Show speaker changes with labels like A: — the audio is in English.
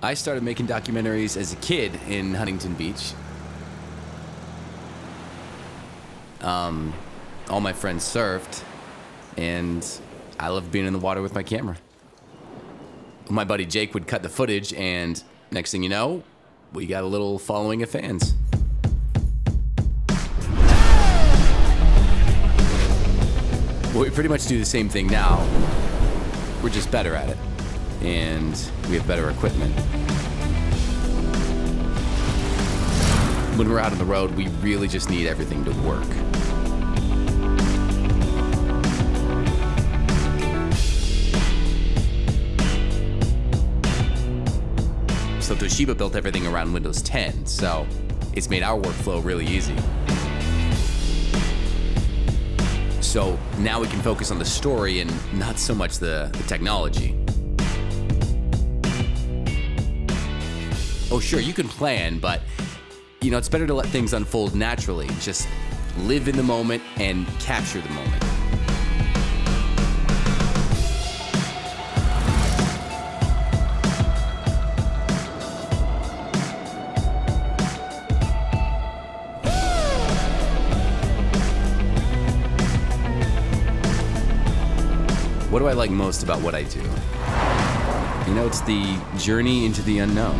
A: I started making documentaries as a kid in Huntington Beach. Um, all my friends surfed, and I loved being in the water with my camera. My buddy Jake would cut the footage, and next thing you know, we got a little following of fans. Well, we pretty much do the same thing now. We're just better at it, and we have better equipment. When we're out on the road, we really just need everything to work. So Toshiba built everything around Windows 10, so it's made our workflow really easy. So now we can focus on the story and not so much the, the technology. Oh, sure, you can plan, but you know, it's better to let things unfold naturally. Just live in the moment and capture the moment. What do I like most about what I do? You know, it's the journey into the unknown.